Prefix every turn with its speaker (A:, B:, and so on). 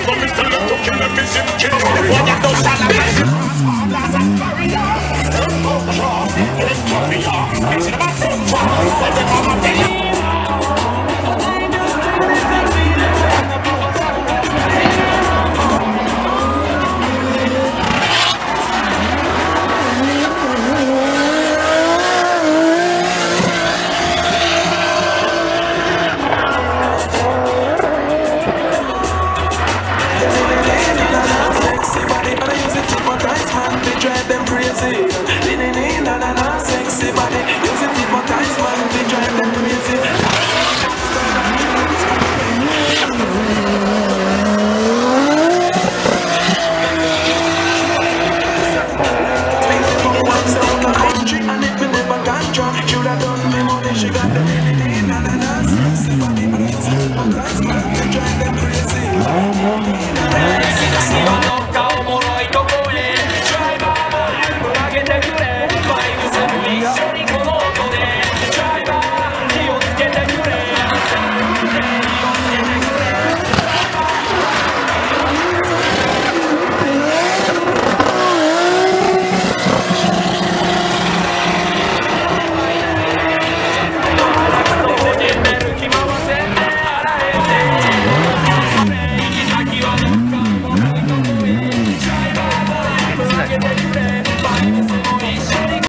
A: I'm gonna fall.